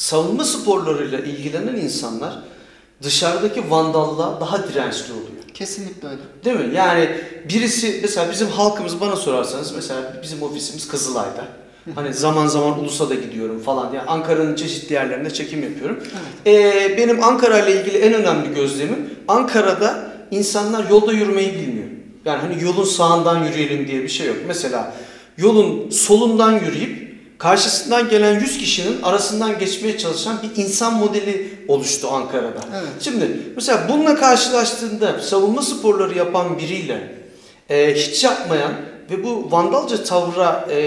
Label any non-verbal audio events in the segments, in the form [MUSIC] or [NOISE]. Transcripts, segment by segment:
savunma sporlarıyla ilgilenen insanlar dışarıdaki vandallığa daha dirençli oluyor. Kesinlikle öyle. Değil mi? Yani birisi mesela bizim halkımız bana sorarsanız mesela bizim ofisimiz Kızılay'da. Hani zaman zaman Ulus'a da gidiyorum falan diye. Ankara'nın çeşitli yerlerinde çekim yapıyorum. Ee, benim Ankara ile ilgili en önemli gözlemim Ankara'da insanlar yolda yürümeyi bilmiyor. Yani hani yolun sağından yürüyelim diye bir şey yok. Mesela yolun solundan yürüyüp karşısından gelen 100 kişinin arasından geçmeye çalışan bir insan modeli oluştu Ankara'da. Evet. Şimdi mesela bununla karşılaştığında savunma sporları yapan biriyle e, hiç yapmayan ve bu vandalca tavra e,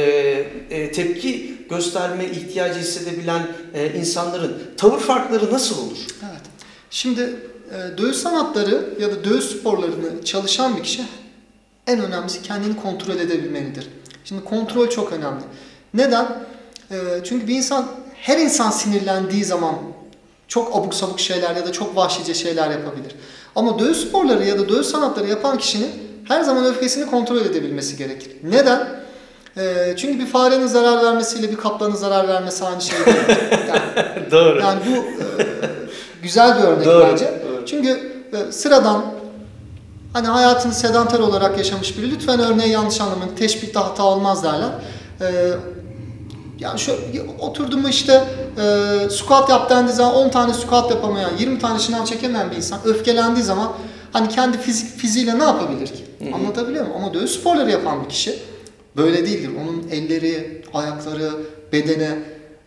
e, tepki gösterme ihtiyacı hissedebilen e, insanların tavır farkları nasıl olur? Evet. Şimdi e, dövüş sanatları ya da dövüş sporlarını çalışan bir kişi en önemlisi kendini kontrol edebilmelidir. Şimdi kontrol çok önemli. Neden? E, çünkü bir insan her insan sinirlendiği zaman çok abuk sabuk şeyler ya da çok vahşice şeyler yapabilir. Ama dövüş sporları ya da dövüş sanatları yapan kişinin her zaman öfkesini kontrol edebilmesi gerekir. Neden? E, çünkü bir farenin zarar vermesiyle bir kaplanın zarar vermesi aynı şey değil. [LAUGHS] Yani Doğru. yani bu e, güzel bir örnek Doğru, bence. doğru. Çünkü e, sıradan hani hayatını sedanter olarak yaşamış biri lütfen örneği yanlış anlamayın. Teşbihte hata olmaz derler. E, yani şu oturdum işte e, squat yap dendiği zaman 10 tane squat yapamayan, 20 tane şınav çekemeyen bir insan öfkelendiği zaman hani kendi fizik fiziğiyle ne yapabilir ki? Anlatabiliyor muyum? Ama dövüş sporları yapan bir kişi böyle değildir. Onun elleri, ayakları, bedene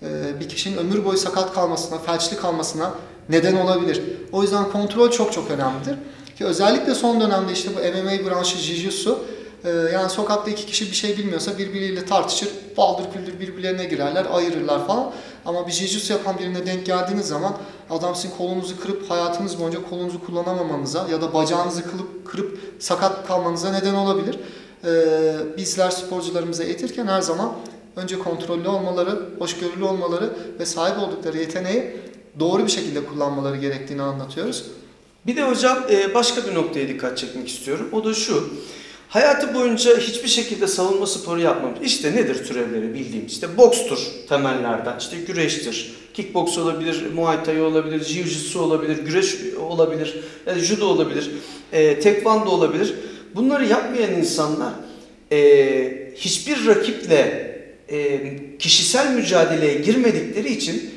e, bir kişinin ömür boyu sakat kalmasına, felçli kalmasına neden olabilir. O yüzden kontrol çok çok önemlidir. Ki özellikle son dönemde işte bu MMA branşı Jiu-Jitsu e, yani sokakta iki kişi bir şey bilmiyorsa birbiriyle tartışır, baldır küldür birbirlerine girerler, ayırırlar falan. Ama bir Jiu-Jitsu yapan birine denk geldiğiniz zaman adam sizin kolunuzu kırıp hayatınız boyunca kolunuzu kullanamamanıza ya da bacağınızı kırıp, kırıp sakat kalmanıza neden olabilir. Ee, bizler sporcularımıza eğitirken her zaman önce kontrollü olmaları, hoşgörülü olmaları ve sahip oldukları yeteneği doğru bir şekilde kullanmaları gerektiğini anlatıyoruz. Bir de hocam e, başka bir noktaya dikkat çekmek istiyorum. O da şu. Hayatı boyunca hiçbir şekilde savunma sporu yapmamış. İşte nedir türevleri bildiğim? İşte bokstur temellerden, işte güreştir, kickboks olabilir, muay thai olabilir, jiu-jitsu olabilir, güreş olabilir, yani judo olabilir, e, tekvando olabilir. Bunları yapmayan insanlar e, hiçbir rakiple e, kişisel mücadeleye girmedikleri için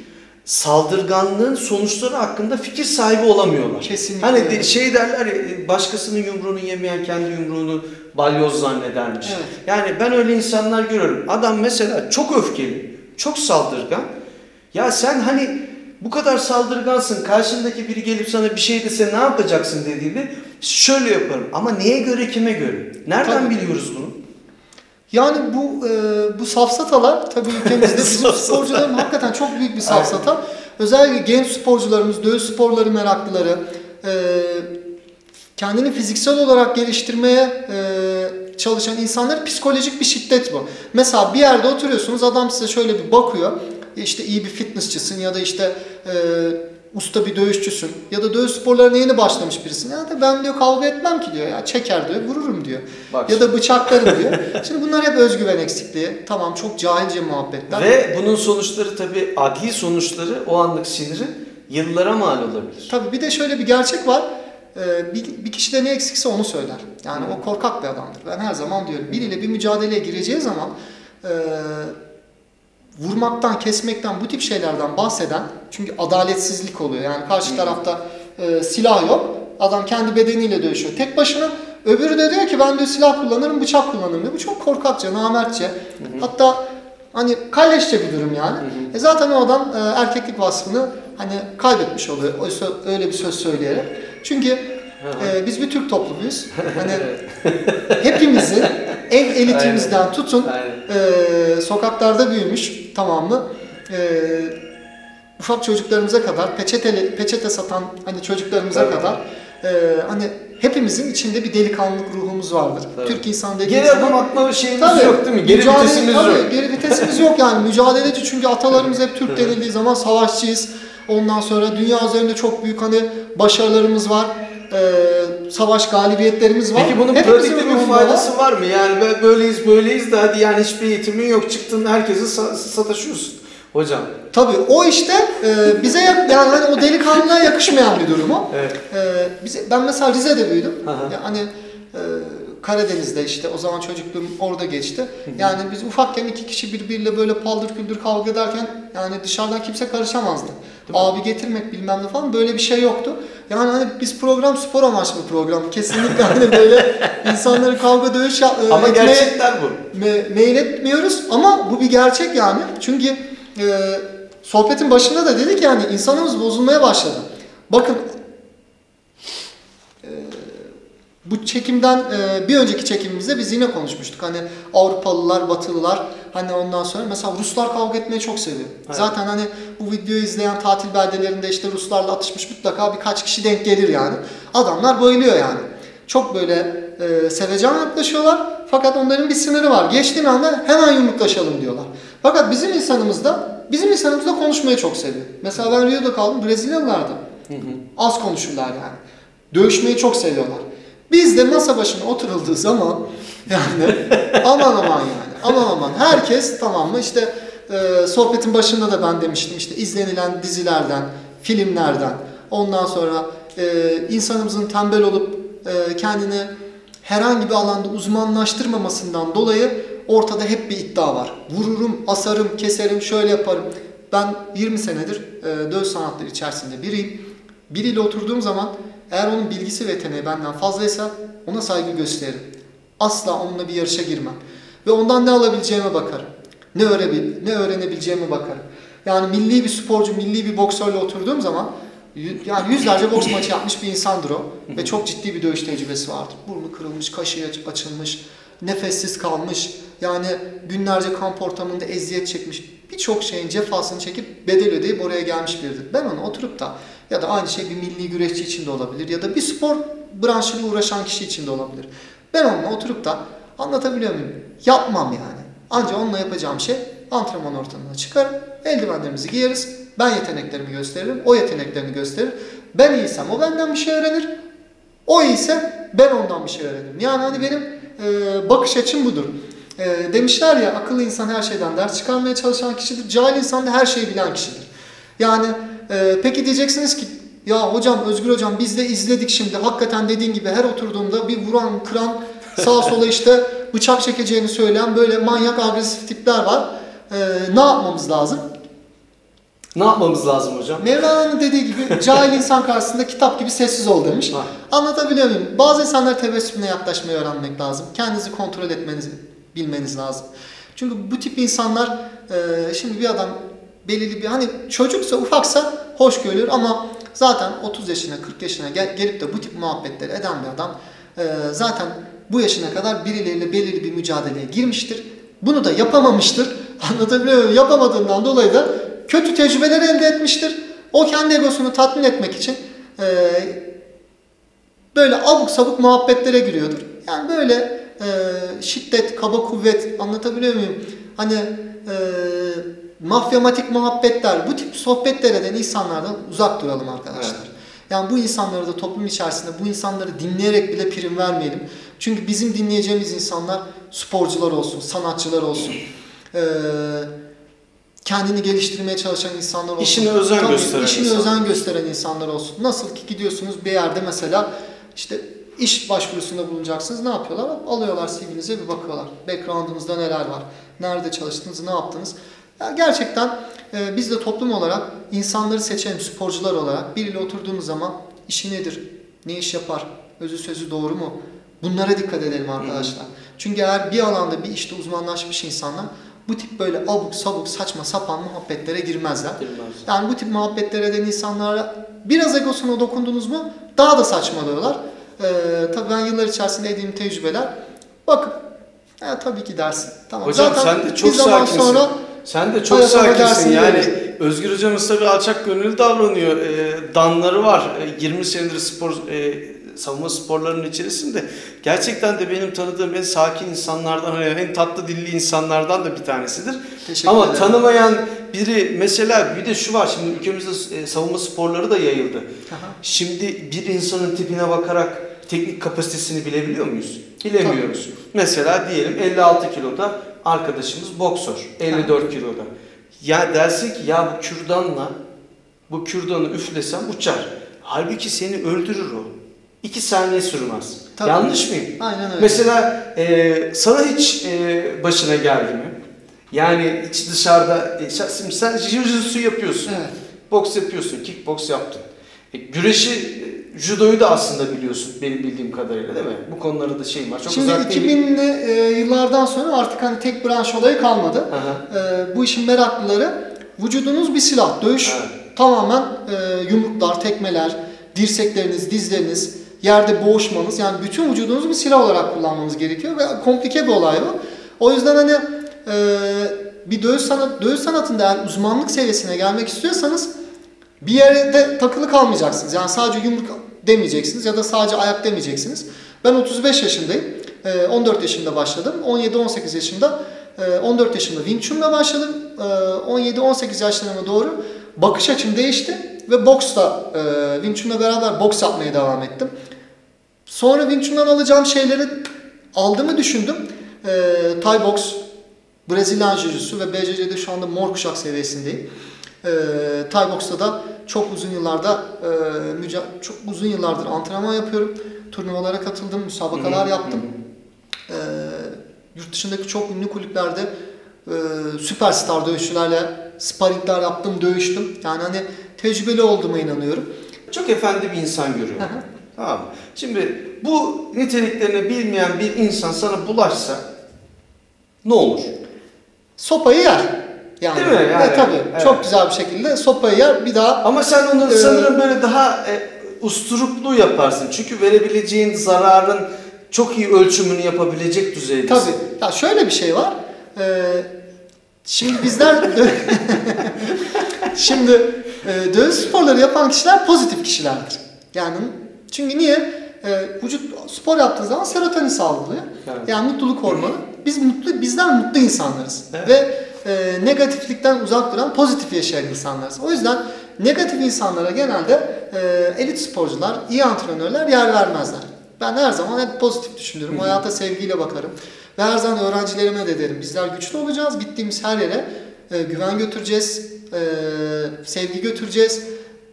saldırganlığın sonuçları hakkında fikir sahibi olamıyorlar. Kesinlikle Hani de- şey derler ya başkasının yumruğunu yemeyen kendi yumruğunu balyoz zannedermiş. Evet. Yani ben öyle insanlar görüyorum. Adam mesela çok öfkeli, çok saldırgan. Ya sen hani bu kadar saldırgansın, karşındaki biri gelip sana bir şey dese ne yapacaksın dediğinde şöyle yaparım. Ama neye göre, kime göre? Nereden Tabii. biliyoruz bunu? Yani bu e, bu safsatalar tabii ülkemizde [LAUGHS] bizim sporcuların hakikaten çok büyük bir safsata. Özellikle genç sporcularımız, dövüş sporları meraklıları, e, kendini fiziksel olarak geliştirmeye e, çalışan insanlar psikolojik bir şiddet bu. Mesela bir yerde oturuyorsunuz adam size şöyle bir bakıyor. işte iyi bir fitnessçısın ya da işte e, usta bir dövüşçüsün ya da dövüş sporlarına yeni başlamış birisin. Ya da ben diyor kavga etmem ki diyor ya çeker diyor vururum diyor. Bak ya da bıçaklarım diyor. [LAUGHS] Şimdi bunlar hep özgüven eksikliği. Tamam çok cahilce muhabbetler. Ve bunun sonuçları tabii adli sonuçları o anlık sinirin yıllara mal olabilir. Tabii bir de şöyle bir gerçek var. Ee, bir, bir kişide ne eksikse onu söyler. Yani o korkak bir adamdır. Ben her zaman diyorum. Biriyle bir mücadeleye gireceği zaman e, vurmaktan, kesmekten, bu tip şeylerden bahseden çünkü adaletsizlik oluyor. Yani karşı tarafta e, silah yok. Adam kendi bedeniyle dövüşüyor. Tek başına öbürü de diyor ki ben de silah kullanırım, bıçak kullanırım diyor. Bu çok korkakça, namertçe. Hatta hani kalleşçe bir durum yani. E zaten o adam e, erkeklik vasfını hani kaybetmiş oluyor. Oysa öyle bir söz söyleyerek. Çünkü e, biz bir Türk toplumuyuz. [LAUGHS] Hani hepimizin en elitimizden tutun Aynen. e, sokaklarda büyümüş tamam mı? E, ufak çocuklarımıza kadar peçeteli peçete satan hani çocuklarımıza Tabii. kadar e, hani hepimizin içinde bir delikanlılık ruhumuz vardır. Tabii. Türk insan dediği Geri adım atma şeyimiz Tabii, yok değil mi? Geri mücadele- vitesimiz tabii, yok. Geri vitesimiz yok yani. Mücadeleci çünkü atalarımız hep Türk denildiği zaman savaşçıyız. Ondan sonra dünya üzerinde çok büyük hani başarılarımız var. Ee, savaş galibiyetlerimiz var. Peki bunun Hepimizin pratikte bir var. faydası var mı? Yani böyleyiz böyleyiz de hadi yani hiçbir eğitimin yok çıktın herkese sa- sataşıyorsun. Hocam. Tabii o işte e, bize yani hani o delikanlılığa yakışmayan bir durum o. Evet. E, bize, ben mesela Rize'de büyüdüm. Yani e, Karadeniz'de işte o zaman çocukluğum orada geçti. Yani biz ufakken iki kişi birbiriyle böyle paldır küldür kavga ederken yani dışarıdan kimse karışamazdı. Abi getirmek bilmem ne falan böyle bir şey yoktu. Yani hani biz program spor amaçlı bir program. Kesinlikle hani böyle insanları kavga dövüş yap- e, Ama etmeye- gerçekler bu. me- mail etmiyoruz ama bu bir gerçek yani. Çünkü e, sohbetin başında da dedik yani insanımız bozulmaya başladı. Bakın e, bu çekimden e, bir önceki çekimimizde biz yine konuşmuştuk. Hani Avrupalılar, Batılılar hani ondan sonra mesela Ruslar kavga etmeyi çok seviyor. Evet. Zaten hani bu videoyu izleyen tatil beldelerinde işte Ruslarla atışmış mutlaka birkaç kişi denk gelir yani. Adamlar bayılıyor yani. Çok böyle e, sevecen yaklaşıyorlar. Fakat onların bir sınırı var. Geçtiğin anda hemen yumruklaşalım diyorlar. Fakat bizim insanımız da bizim insanımız da konuşmayı çok seviyor. Mesela ben Rio'da kaldım. Brezilyalılardı. Az konuşurlar yani. Dövüşmeyi çok seviyorlar. Biz de masa başına oturulduğu zaman yani aman aman yani aman aman herkes tamam mı işte e, sohbetin başında da ben demiştim işte izlenilen dizilerden, filmlerden ondan sonra e, insanımızın tembel olup e, kendini herhangi bir alanda uzmanlaştırmamasından dolayı ortada hep bir iddia var. Vururum, asarım, keserim, şöyle yaparım. Ben 20 senedir e, dövüş sanatları içerisinde biriyim. Biriyle oturduğum zaman eğer onun bilgisi ve yeteneği benden fazlaysa ona saygı gösteririm. Asla onunla bir yarışa girmem. Ve ondan ne alabileceğime bakarım. Ne, öğrebil ne öğrenebileceğime bakarım. Yani milli bir sporcu, milli bir boksörle oturduğum zaman yani yüzlerce boks maçı yapmış bir insandır o. Ve çok ciddi bir dövüş tecrübesi vardır. Burnu kırılmış, kaşı aç- açılmış, nefessiz kalmış. Yani günlerce kamp ortamında eziyet çekmiş. Birçok şeyin cefasını çekip bedel ödeyip oraya gelmiş biridir. Ben onu oturup da ya da aynı şey bir milli güreşçi için de olabilir ya da bir spor branşıyla uğraşan kişi için de olabilir. Ben onunla oturup da anlatabiliyor muyum? Yapmam yani. Ancak onunla yapacağım şey antrenman ortamına çıkarım, eldivenlerimizi giyeriz, ben yeteneklerimi gösteririm, o yeteneklerini gösterir. Ben iyiysem o benden bir şey öğrenir, o iyiyse ben ondan bir şey öğrenirim. Yani hani benim e, bakış açım budur. E, demişler ya akıllı insan her şeyden ders çıkarmaya çalışan kişidir, cahil insan da her şeyi bilen kişidir. Yani e, peki diyeceksiniz ki ya hocam Özgür hocam biz de izledik şimdi hakikaten dediğin gibi her oturduğumda bir vuran kıran sağa [LAUGHS] sola işte bıçak çekeceğini söyleyen böyle manyak agresif tipler var. E, ne yapmamız lazım? Ne yapmamız lazım hocam? Mevlana'nın dediği gibi cahil insan karşısında kitap gibi sessiz ol demiş. Anlatabiliyor muyum? Bazı insanlara tebessümle yaklaşmayı öğrenmek lazım. Kendinizi kontrol etmenizi bilmeniz lazım. Çünkü bu tip insanlar e, şimdi bir adam belirli bir hani çocuksa ufaksa hoş görülür ama zaten 30 yaşına 40 yaşına gel, gelip de bu tip muhabbetleri eden bir adam e, zaten bu yaşına kadar birileriyle belirli bir mücadeleye girmiştir. Bunu da yapamamıştır. [LAUGHS] Anlatabiliyor muyum? Yapamadığından dolayı da kötü tecrübeler elde etmiştir. O kendi egosunu tatmin etmek için e, böyle abuk sabuk muhabbetlere giriyordur. Yani böyle e, şiddet, kaba kuvvet anlatabiliyor muyum? Hani e, mafyamatik muhabbetler, bu tip sohbetler eden insanlardan uzak duralım arkadaşlar. Evet. Yani bu insanları da toplum içerisinde bu insanları dinleyerek bile prim vermeyelim. Çünkü bizim dinleyeceğimiz insanlar sporcular olsun, sanatçılar olsun. Eee kendini geliştirmeye çalışan insanlar olsun. İşine özen Tabii, gösteren işine insanlar. özen gösteren insanlar olsun. Nasıl ki gidiyorsunuz bir yerde mesela işte iş başvurusunda bulunacaksınız. Ne yapıyorlar? Alıyorlar CV'nize bir bakıyorlar. Background'ınızda neler var? Nerede çalıştınız? Ne yaptınız? Ya gerçekten e, biz de toplum olarak insanları seçelim sporcular olarak. Biriyle oturduğumuz zaman işi nedir? Ne iş yapar? Özü sözü doğru mu? Bunlara dikkat edelim arkadaşlar. Çünkü eğer bir alanda bir işte uzmanlaşmış insanlar bu tip böyle abuk sabuk saçma sapan muhabbetlere girmezler. Girmez. Yani bu tip muhabbetlere eden insanlara biraz egosuna dokundunuz mu daha da saçmalıyorlar. Ee, tabii ben yıllar içerisinde edindiğim tecrübeler bakıp "Ha, tabii ki dersin. Tamam. Hocam Zaten sen de çok bir zaman sakinsin. sonra Sen de çok Hayat sakinsin yani. verir. Özgür hocamız tabii alçak gönüllü davranıyor. Ee, danları var. Ee, 20 senedir spor e, savunma sporlarının içerisinde. Gerçekten de benim tanıdığım en sakin insanlardan, hani en tatlı dilli insanlardan da bir tanesidir. Teşekkür Ama ederim. tanımayan biri mesela bir de şu var şimdi ülkemizde e, savunma sporları da yayıldı. Aha. Şimdi bir insanın tipine bakarak teknik kapasitesini bilebiliyor muyuz? Bilemiyoruz. Mesela diyelim 56 kiloda arkadaşımız boksör, 54 kiloda. Ya dersin ki ya bu kürdanla bu kürdanı üflesem uçar. Halbuki seni öldürür o. İki saniye sürmez. Tabii. Yanlış mıyım? Aynen öyle. Mesela e, sana hiç e, başına geldi mi? Yani hiç dışarıda, e, sen- jiu-jitsu yapıyorsun, Evet. boks yapıyorsun, kickboks yaptın. E, güreşi, judoyu da aslında biliyorsun benim bildiğim kadarıyla değil mi? Bu konularda da şey var. Çok Şimdi uzak değil. 2000'li e, yıllardan sonra artık hani tek branş olayı kalmadı. Aha. E, bu işin meraklıları vücudunuz bir silah. Dövüş Evet. tamamen e, yumruklar, tekmeler, dirsekleriniz, dizleriniz, yerde boğuşmanız yani bütün vücudunuzu bir silah olarak kullanmanız gerekiyor ve komplike bir olay bu. O yüzden hani e, bir dövüş sanat dövüş sanatında eğer uzmanlık seviyesine gelmek istiyorsanız bir yerde takılı kalmayacaksınız. Yani sadece yumruk demeyeceksiniz ya da sadece ayak demeyeceksiniz. Ben 35 yaşındayım. E, 14 yaşında başladım. 17-18 yaşında e, 14 yaşında Wing Chun'la başladım. E, 17-18 yaşlarıma doğru bakış açım değişti ve boksla e, Wing Chun'la beraber boks yapmaya devam ettim. Sonra Wing Chun'dan alacağım şeyleri aldığımı düşündüm. E, Thai box, Brezilyan Jiu-Jitsu ve BJJ'de şu anda mor kuşak seviyesindeyim. Thai box'ta da çok uzun yıllarda e, çok uzun yıllardır antrenman yapıyorum. Turnuvalara katıldım, müsabakalar yaptım. E, yurt dışındaki çok ünlü kulüplerde e, süperstar dövüşçülerle sparringler yaptım, dövüştüm. Yani hani tecrübeli olduğuma inanıyorum. Çok efendi bir insan görüyorum. Hı hı. tamam? Şimdi bu niteliklerini bilmeyen bir insan sana bulaşsa ne olur? Sopayı yer. Yani, Değil mi? Yani, e, tabii. evet. Çok güzel bir şekilde sopayı yer. Bir daha Ama sen onu Ee, sanırım böyle daha e, usturuplu yaparsın. Çünkü verebileceğin zararın çok iyi ölçümünü yapabilecek düzeydesin. Tabii. Ya şöyle bir şey var. Ee, şimdi bizler [LAUGHS] şimdi e, dövüş sporları yapan kişiler pozitif kişilerdir. Yani çünkü niye? Ee, vücut spor yaptığı zaman serotonin salgılıyor. Evet. Yani mutluluk hormonu. Biz mutlu, bizler mutlu insanlarız. Evet. Ve e, negatiflikten uzak duran pozitif yaşayan insanlarız. O yüzden negatif insanlara genelde e, elit sporcular, iyi antrenörler yer vermezler. Ben her zaman hep pozitif düşünürüm. Hayata sevgiyle bakarım. Ve her zaman öğrencilerime de derim. Bizler güçlü olacağız. Gittiğimiz her yere e, güven götüreceğiz. e, sevgi götüreceğiz.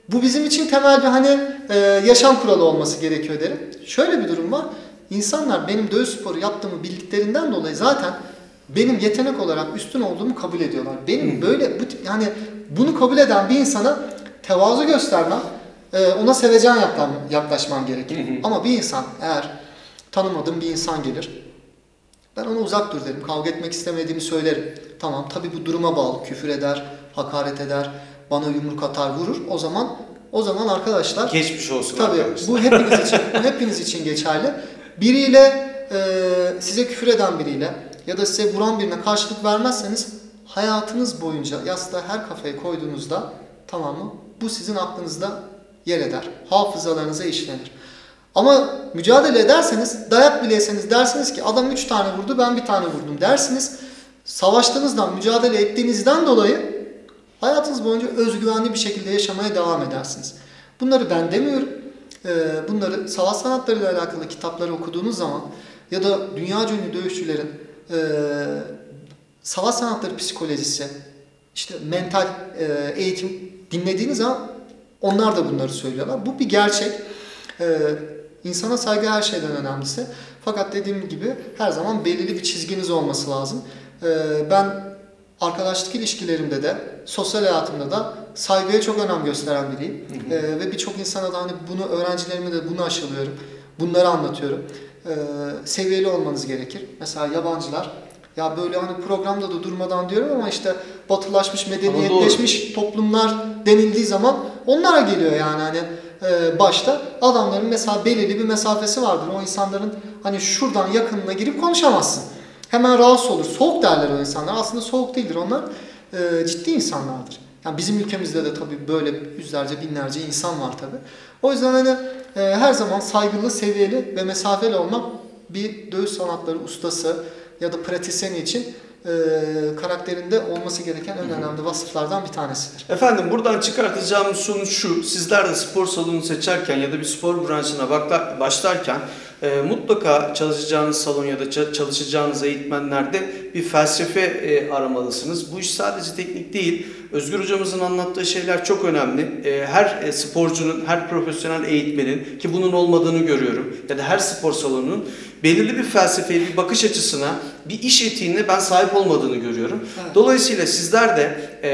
Bu bizim için temel bir hani e, yaşam kuralı olması gerekiyor derim. Şöyle bir durum var. İnsanlar benim dövüş sporu yaptığımı bildiklerinden dolayı zaten benim yetenek olarak üstün olduğumu kabul ediyorlar. Benim böyle bu tip yani bunu kabul eden bir insana tevazu göstermem, e, ona sevecen yaklaşmam gerekir. Ama bir insan eğer tanımadığım bir insan gelir, ben ona uzak dur derim. Kavga etmek istemediğimi söylerim. Tamam tabii bu duruma bağlı. Küfür eder, hakaret eder, bana yumruk atar, vurur. O zaman o zaman arkadaşlar Geçmiş olsun Tabii arkadaşlar. bu hepiniz için bu hepiniz için geçerli. Biriyle e, size küfür eden biriyle ya da size vuran birine karşılık vermezseniz hayatınız boyunca yastığa her kafaya koyduğunuzda tamam mı? Bu sizin aklınızda yer eder. Hafızalarınıza işlenir. Ama mücadele ederseniz, dayak bile yeseniz dersiniz ki adam 3 tane vurdu ben bir tane vurdum dersiniz. Savaştığınızdan, mücadele ettiğinizden dolayı hayatınız boyunca özgüvenli bir şekilde yaşamaya devam edersiniz. Bunları ben demiyorum. Ee, bunları savaş sanatlarıyla alakalı kitapları okuduğunuz zaman ya da dünya ünlü dövüşçülerin e, savaş sanatları psikolojisi, işte mental e, eğitim dinlediğiniz zaman onlar da bunları söylüyorlar. Bu bir gerçek. Ee, insana saygı her şeyden önemlisi. Fakat dediğim gibi her zaman belirli bir çizginiz olması lazım. Ee, ben arkadaşlık ilişkilerimde de, sosyal hayatımda da saygıya çok önem gösteren biriyim. Ee, ve birçok insana da hani bunu öğrencilerime de bunu aşılıyorum. Bunları anlatıyorum. Ee, seviyeli olmanız gerekir. Mesela yabancılar ya böyle hani programda da durmadan diyorum ama işte batılaşmış, medeniyetleşmiş toplumlar denildiği zaman onlara geliyor yani hani e, başta adamların mesela belirli bir mesafesi vardır. O insanların hani şuradan yakınına girip konuşamazsın. Hemen rahatsız olur. Soğuk derler o insanlar. Aslında soğuk değildir. Onlar e, ciddi insanlardır. Yani bizim ülkemizde de tabii böyle yüzlerce binlerce insan var tabii. O yüzden hani e, her zaman saygılı, seviyeli ve mesafeli olmak bir dövüş sanatları ustası ya da pratisyeni için e, karakterinde olması gereken en önemli vasıflardan bir tanesidir. Efendim buradan çıkartacağımız sonuç şu. Sizler de spor salonu seçerken ya da bir spor branşına başlarken e, mutlaka çalışacağınız salon ya da ça- çalışacağınız eğitmenlerde bir felsefe e, aramalısınız. Bu iş sadece teknik değil. Özgür hocamızın anlattığı şeyler çok önemli. E, her e, sporcunun, her profesyonel eğitmenin ki bunun olmadığını görüyorum ya da her spor salonunun belirli bir felsefeye, bir bakış açısına, bir iş etiğine ben sahip olmadığını görüyorum. Evet. Dolayısıyla sizler de e,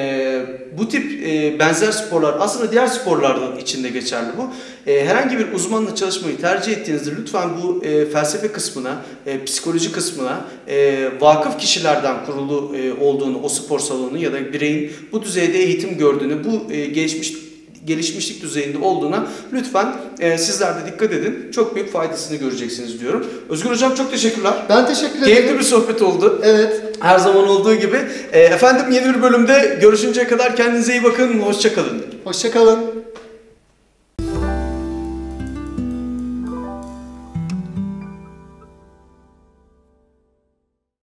bu tip e, benzer sporlar, aslında diğer sporlarda içinde geçerli bu. E, herhangi bir uzmanla çalışmayı tercih ettiğinizde lütfen bu e, felsefe kısmına, e, psikoloji kısmına e, vakıf kişilerden kurulu e, olduğunu, o spor salonu ya da bireyin bu düzeyde eğitim gördüğünü, bu e, gelişmiş gelişmişlik düzeyinde olduğuna lütfen e, sizler de dikkat edin. Çok büyük faydasını göreceksiniz diyorum. Özgür Hocam çok teşekkürler. Ben teşekkür ederim. Keyifli bir sohbet oldu. Evet. Her zaman olduğu gibi. E, efendim yeni bir bölümde görüşünceye kadar kendinize iyi bakın. Hoşçakalın. Hoşçakalın.